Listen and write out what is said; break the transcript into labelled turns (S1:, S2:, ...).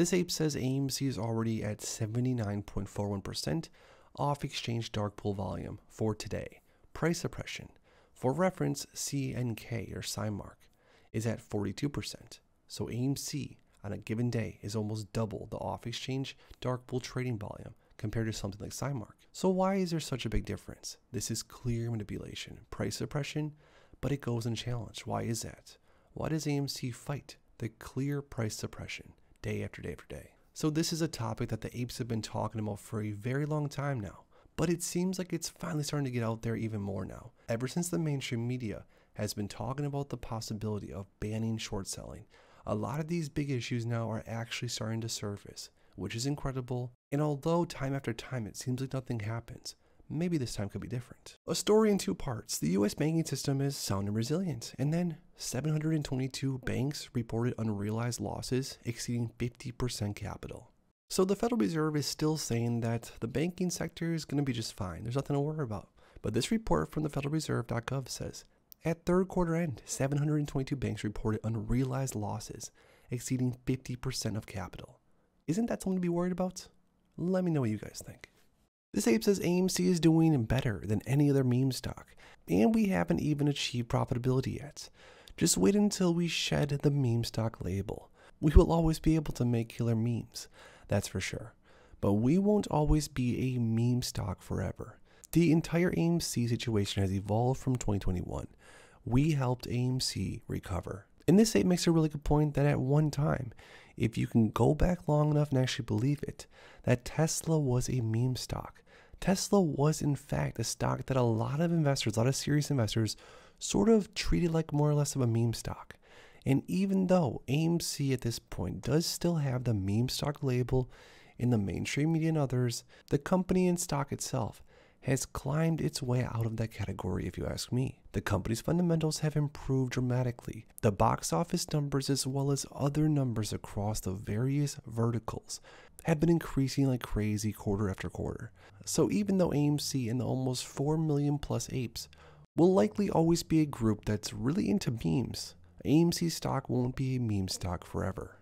S1: This ape says AMC is already at 79.41% off exchange dark pool volume for today. Price suppression. For reference, CNK or Cinemark is at 42%. So AMC on a given day is almost double the off exchange dark pool trading volume compared to something like Cinemark. So why is there such a big difference? This is clear manipulation, price suppression, but it goes unchallenged. Why is that? Why does AMC fight the clear price suppression day after day after day? So this is a topic that the apes have been talking about for a very long time now, but it seems like it's finally starting to get out there even more now. Ever since the mainstream media has been talking about the possibility of banning short selling, a lot of these big issues now are actually starting to surface, which is incredible. And although time after time it seems like nothing happens, maybe this time could be different. A story in two parts. The US banking system is sound and resilient, and then 722 banks reported unrealized losses exceeding 50% capital. So the Federal Reserve is still saying that the banking sector is going to be just fine. There's nothing to worry about. But this report from the FederalReserve.gov says at third quarter end, 722 banks reported unrealized losses exceeding 50% of capital. Isn't that something to be worried about? Let me know what you guys think. This ape says AMC is doing better than any other meme stock, and we haven't even achieved profitability yet. Just wait until we shed the meme stock label. We will always be able to make killer memes, that's for sure. But we won't always be a meme stock forever. The entire AMC situation has evolved from 2021. We helped AMC recover. And this ape makes a really good point that at one time, if you can go back long enough and actually believe it, that Tesla was a meme stock. Tesla was, in fact, a stock that a lot of investors, a lot of serious investors, sort of treated like more or less of a meme stock. And even though AMC at this point does still have the meme stock label in the mainstream media and others, the company and stock itself has climbed its way out of that category, if you ask me. The company's fundamentals have improved dramatically. The box office numbers, as well as other numbers across the various verticals, have been increasing like crazy quarter after quarter. So, even though AMC and the almost 4 million plus apes will likely always be a group that's really into memes, AMC stock won't be a meme stock forever.